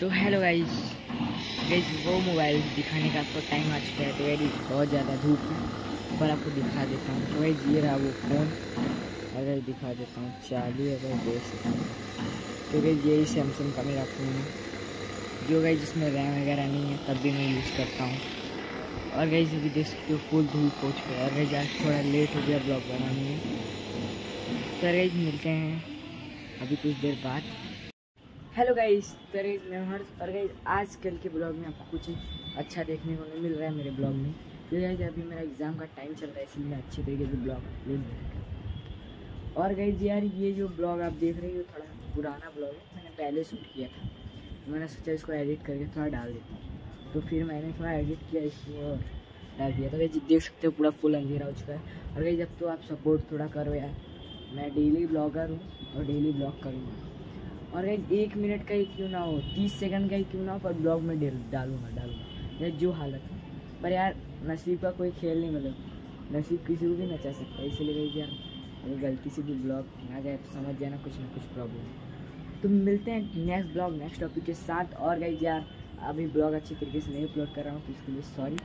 तो hello guys guys वो mobile दिखाने का आपको टाइम आ चुका है तो गाइस बहुत ज़्यादा धूप है। पर आपको दिखा देता हूँ। तो गाइस ये रहा वो फ़ोन अगर दिखा देता हूँ, चालू अगर देख सकता हूँ। तो गाइस यही सैमसंग का मेरा फ़ोन है। जो गाइस जिसमें रैम वगैरह नहीं है, तब भी मैं यूज़ करता हूँ। और गाइस अभी देख सकते हो फुल धूप हो चुका है। और गाइस आज थोड़ा लेट हो गया ब्लॉग बनाने में। तो गाइस मिलते हैं अभी कुछ देर बाद। हेलो गाइस तो हर्ष और गाइस आज कल के ब्लॉग में आपको कुछ अच्छा देखने को मिल रहा है मेरे ब्लॉग में। तो गाइस अभी मेरा एग्ज़ाम का टाइम चल रहा है, इसलिए मैं अच्छे तरीके से ब्लॉग ले रहा। और गाइस यार, ये जो ब्लॉग आप देख रहे हो थोड़ा पुराना ब्लॉग है। मैंने पहले शूट किया था। मैंने सोचा इसको एडिट करके थोड़ा डाल देता हूँ। तो फिर मैंने थोड़ा एडिट किया, इसको और डाल दिया। तो गाइस देख सकते हो पूरा फुल अंधेरा हो चुका है। और गाइस अब तो आप सपोर्ट थोड़ा करो यार। मैं डेली ब्लॉगर हूँ और डेली ब्लॉग करूँगा। और गाइस एक मिनट का ही क्यों ना हो, तीस सेकंड का ही क्यों ना हो, पर ब्लॉग में डालूँगा डालूँगा। या जो हालत है। पर यार, नसीब का कोई खेल नहीं मतलब नसीब किसी को भी नचा सकता है इसलिए गाइस यार, अगर गलती से भी ब्लॉग ना जाए तो समझ जाना कुछ ना कुछ प्रॉब्लम तो मिलते हैं नेक्स्ट ब्लॉग नेक्स्ट टॉपिक के साथ। और गाइस यार, अभी ब्लॉग अच्छी तरीके से नहीं अपलोड कर रहा हूँ तो इसके लिए सॉरी